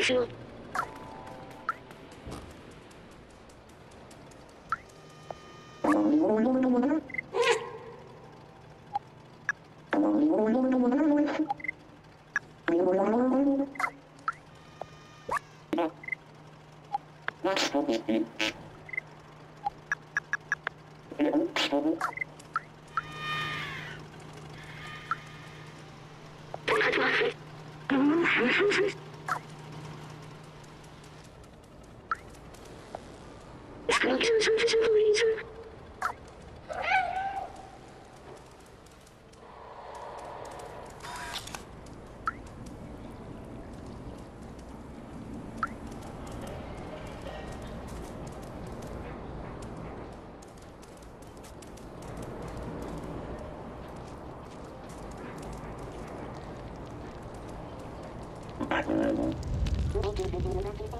風。Thank you. Thank you.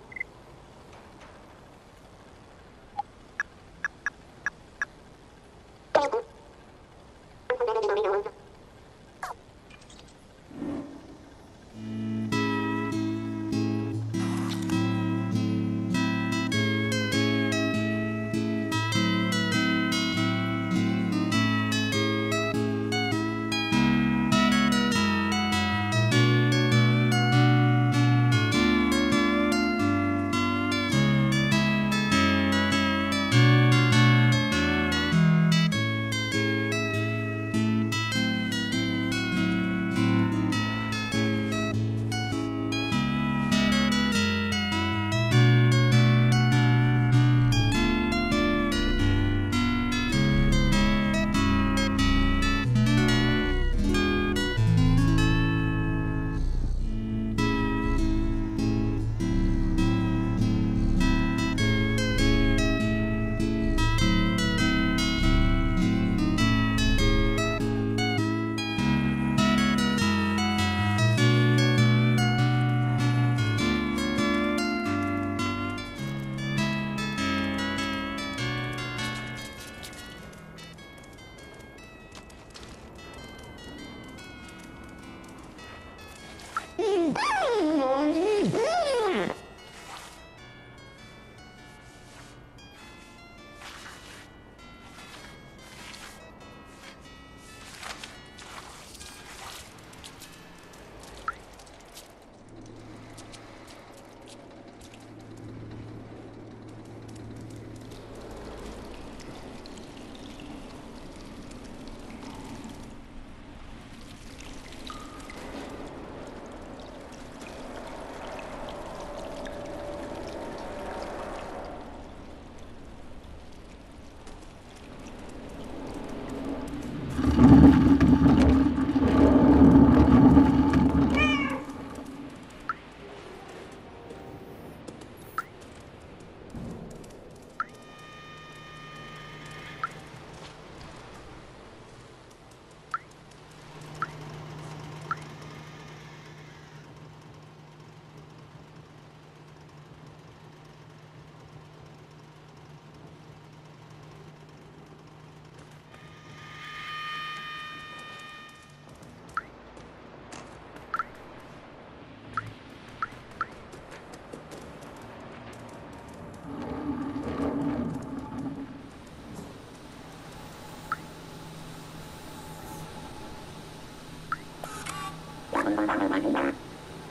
그런 사람 아니냐.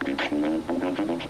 내 친구는 무너지는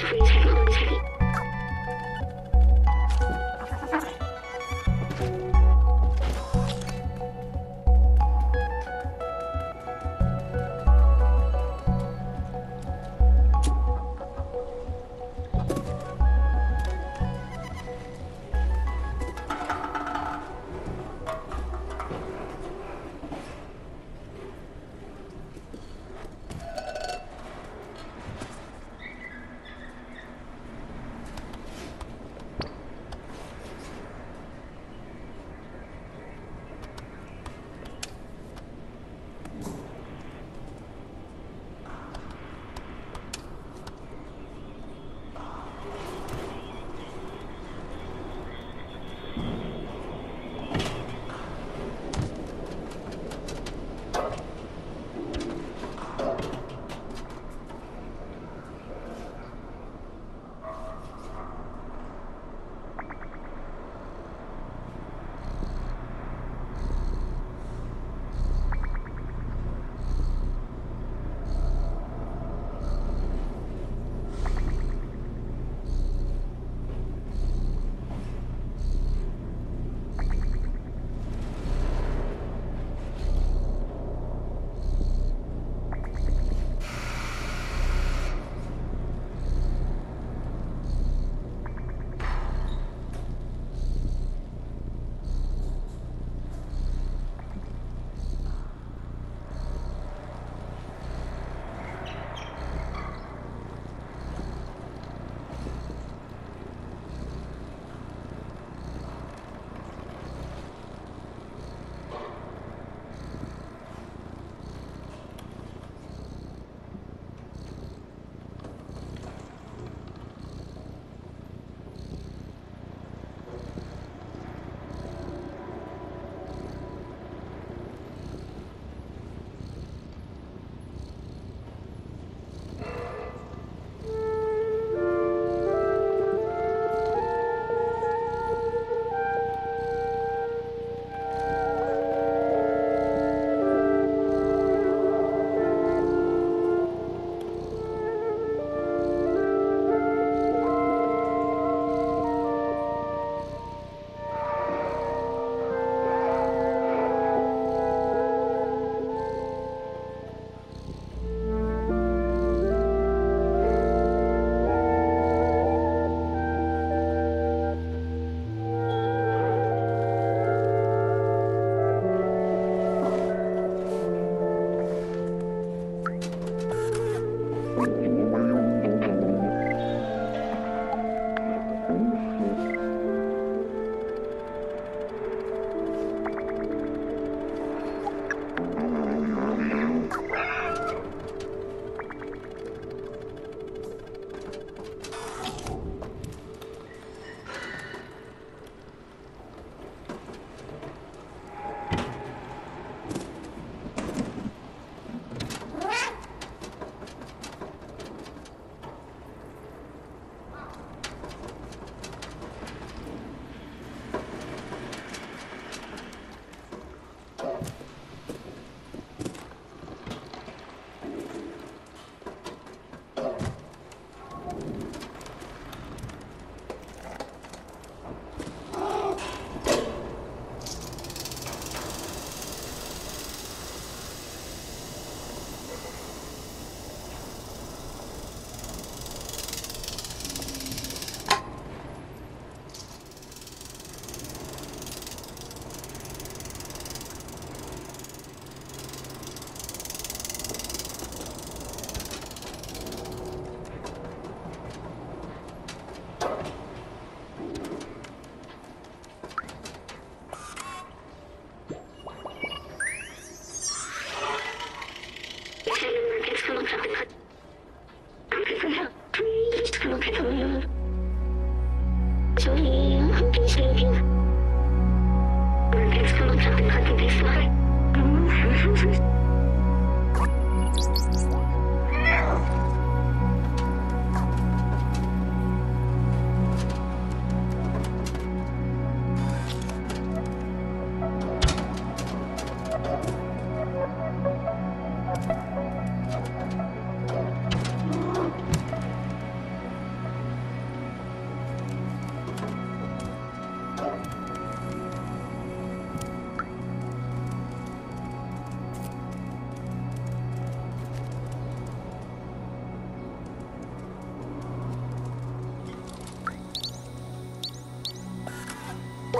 Thank you.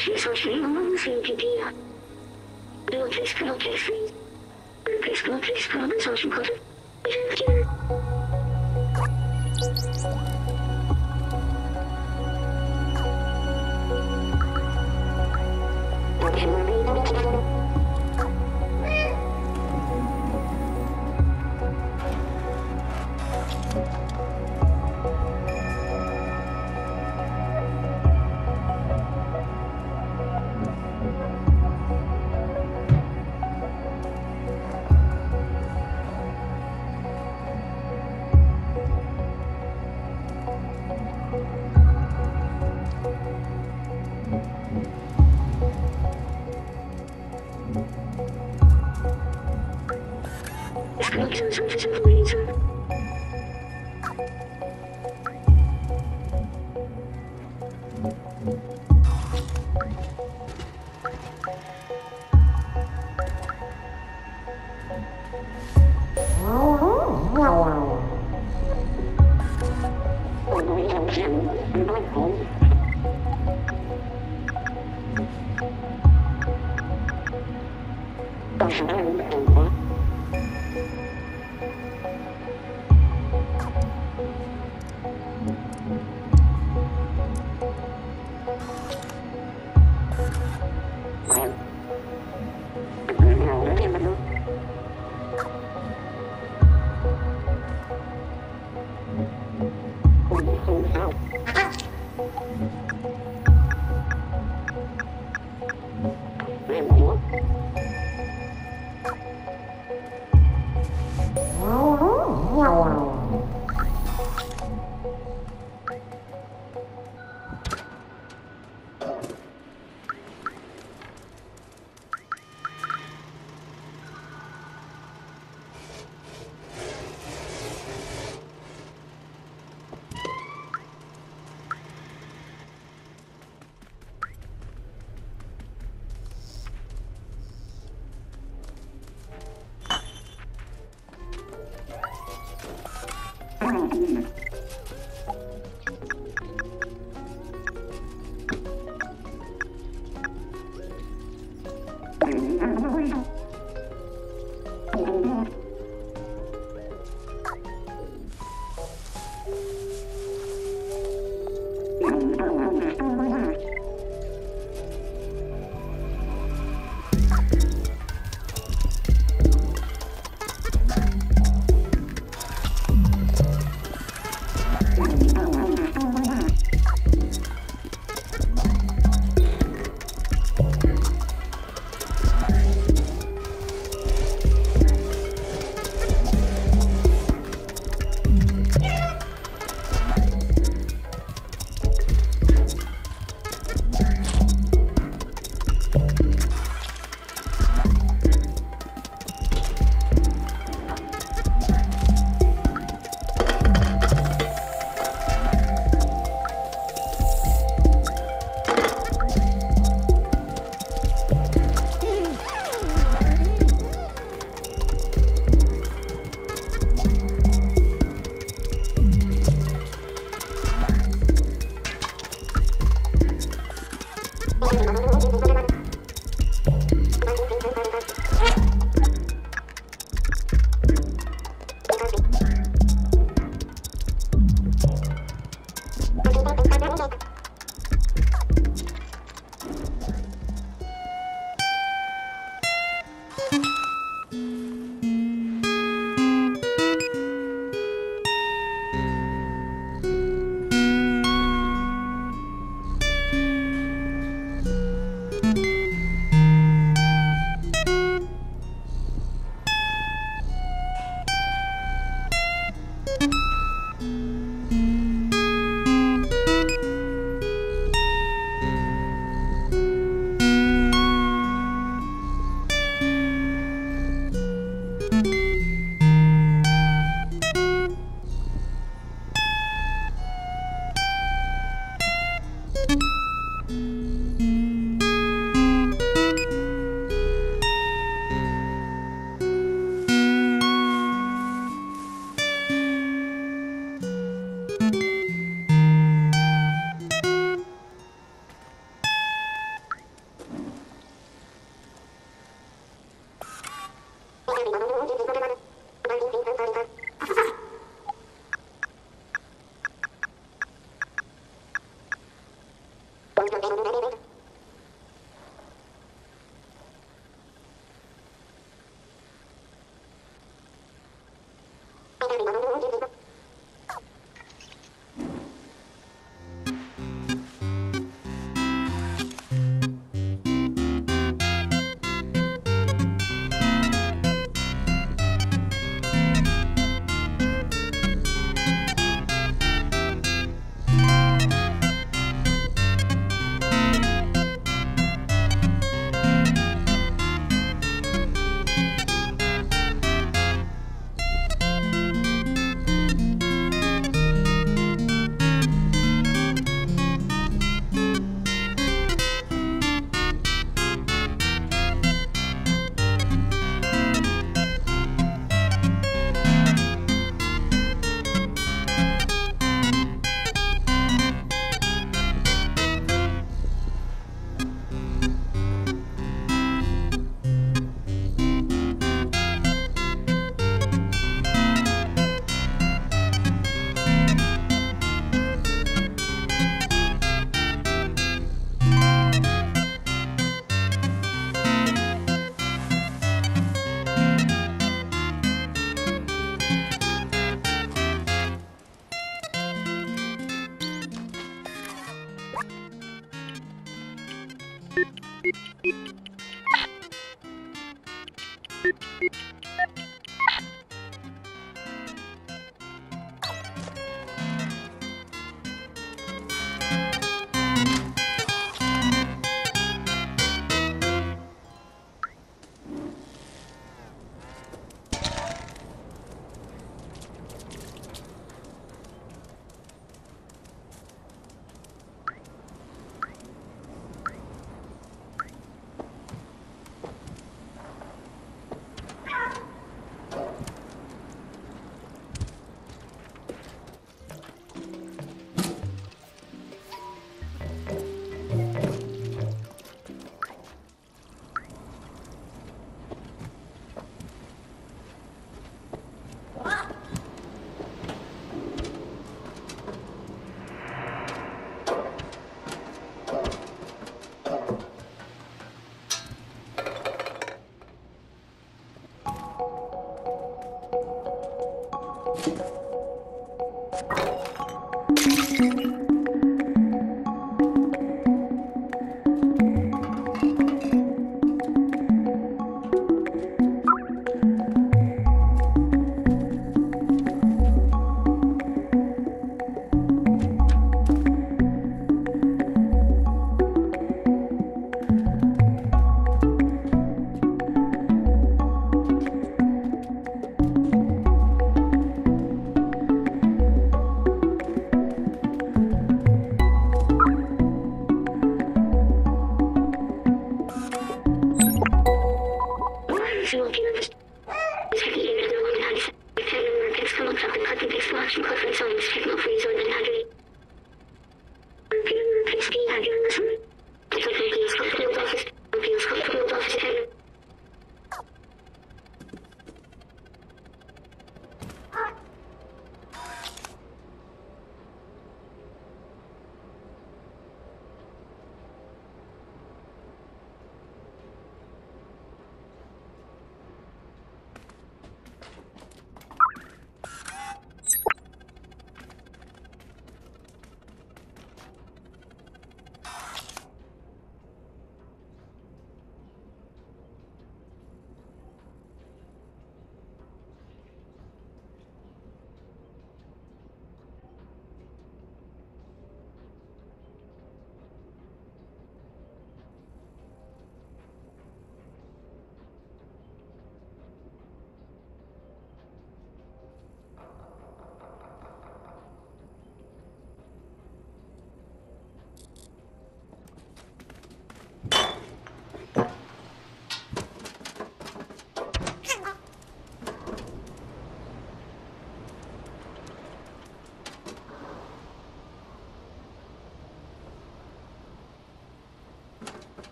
Саши, Саши, Саши, Пипия. Было трескано, трескано. Трескано, трескано, Саши, Саши. Jim, and Blakey,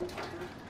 何?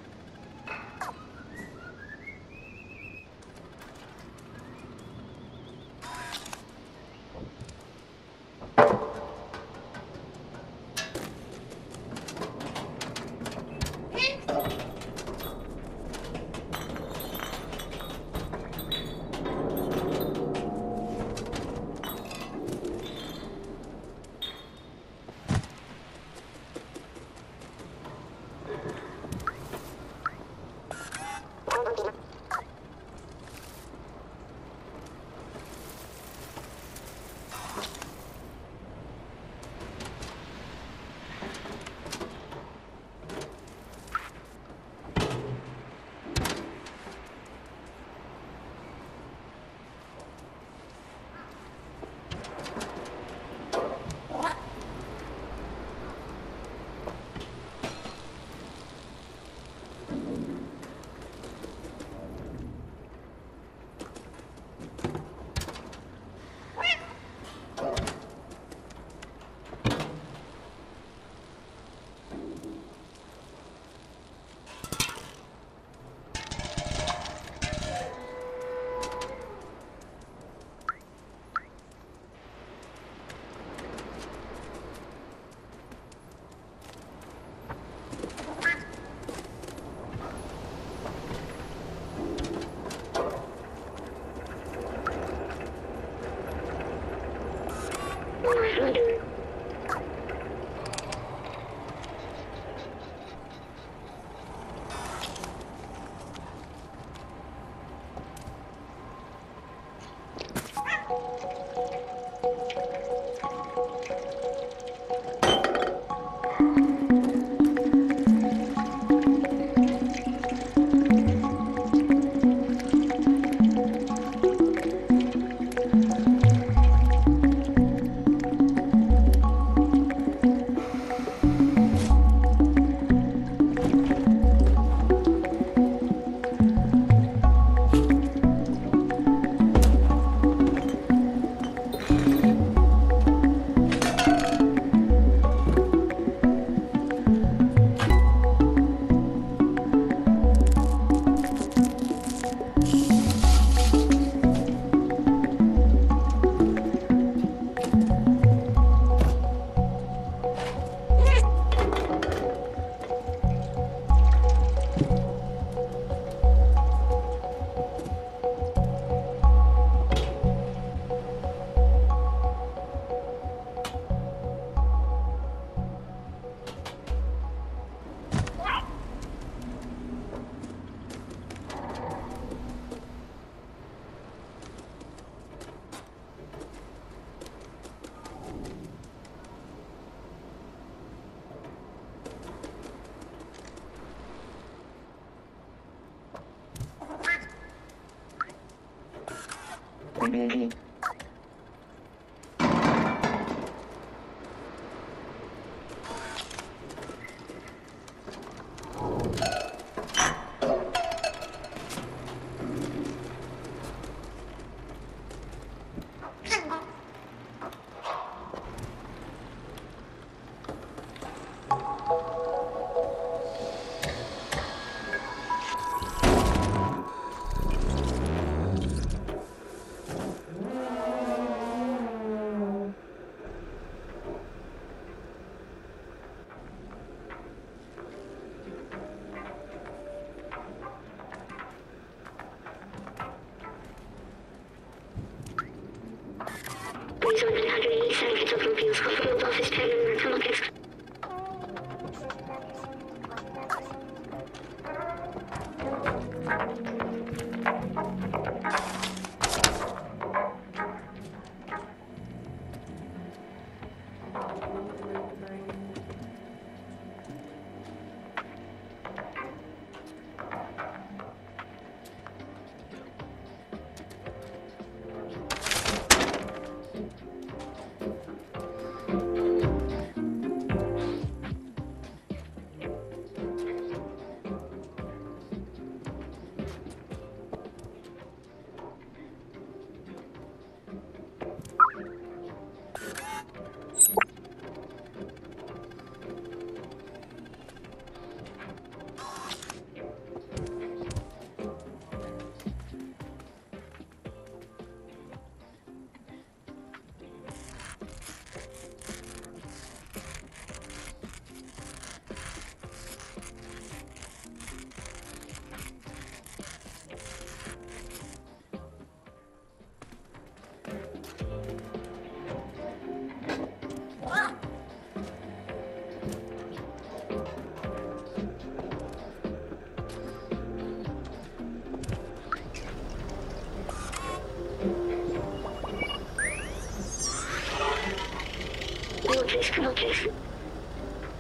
please come on please cookies.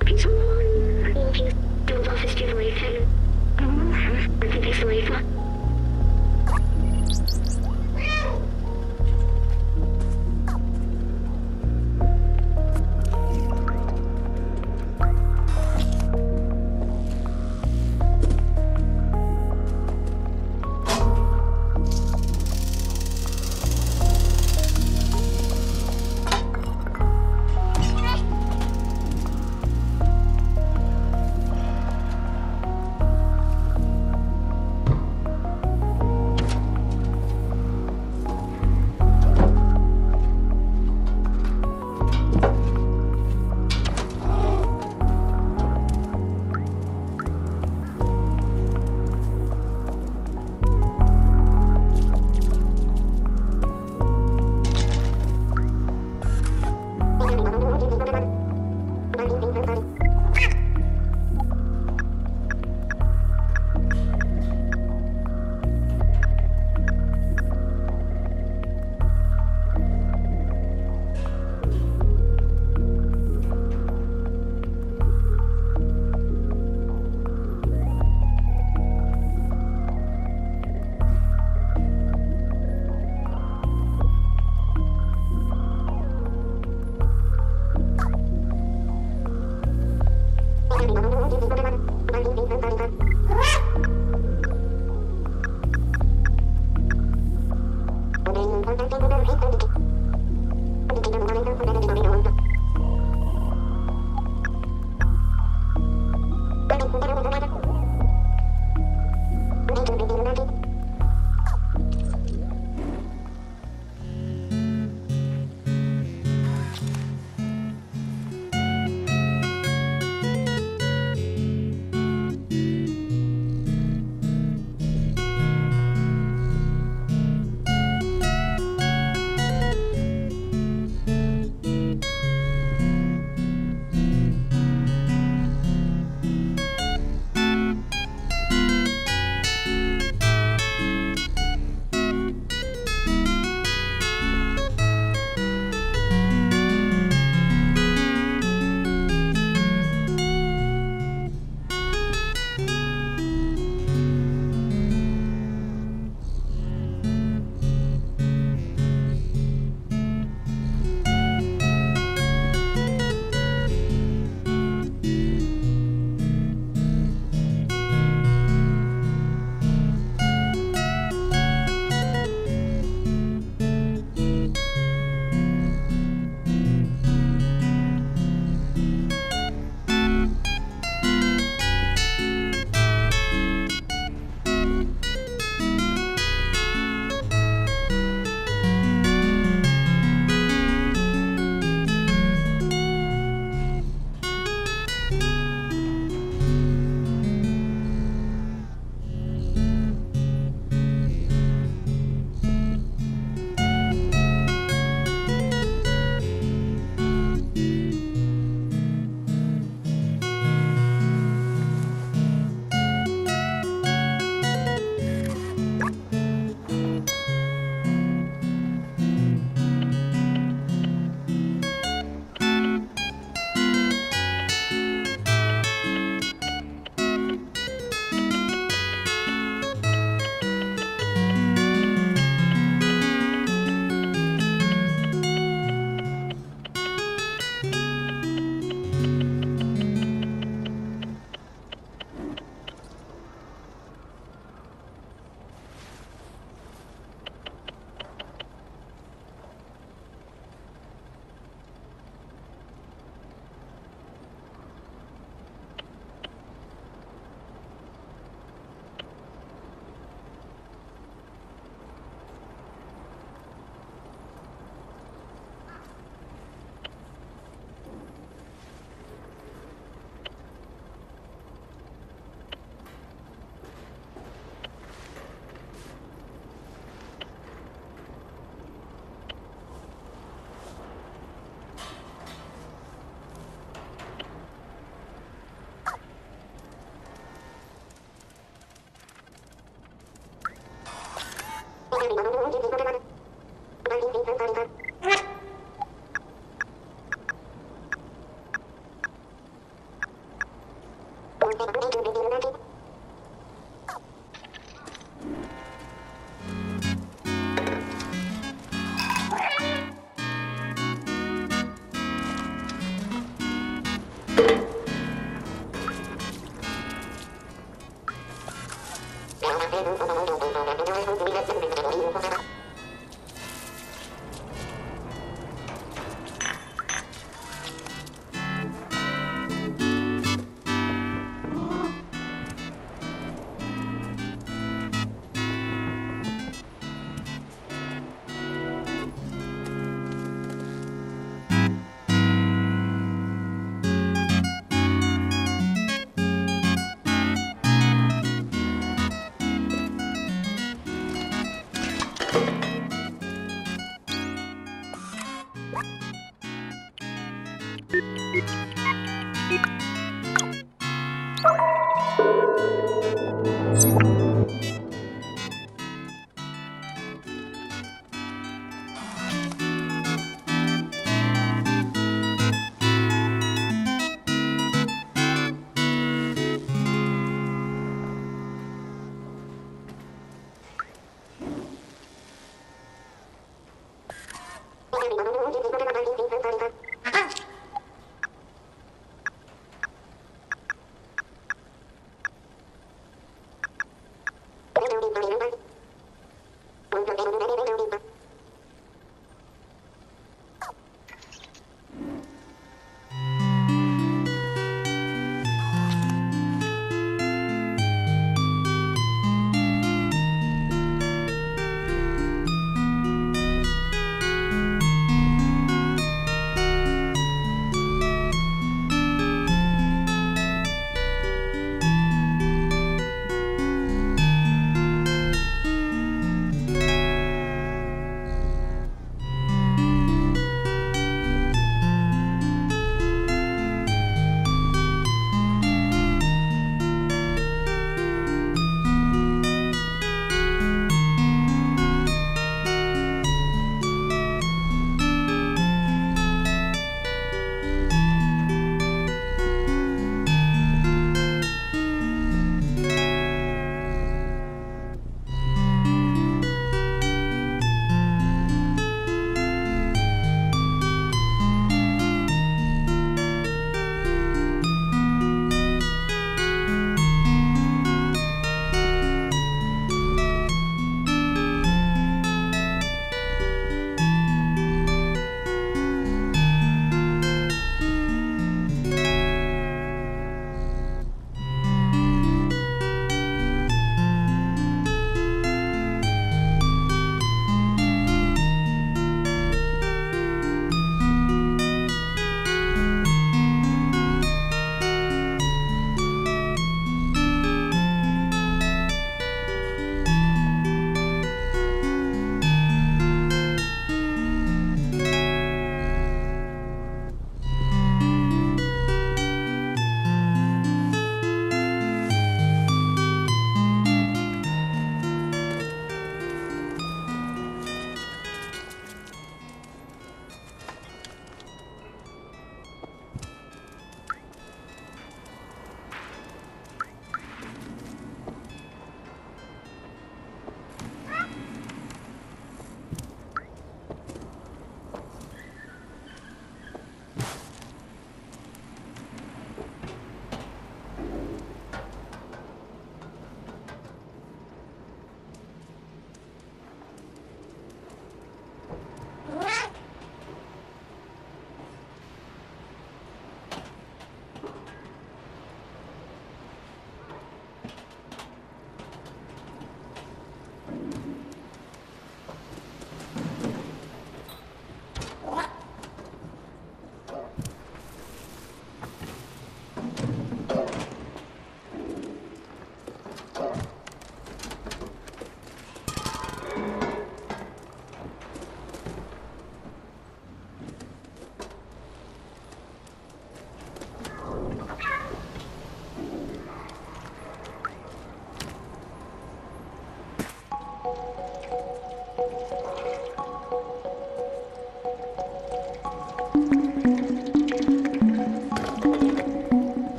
Piece one. Office. Do office giveaway. Google. Have the giveaway.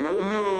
no, no, no.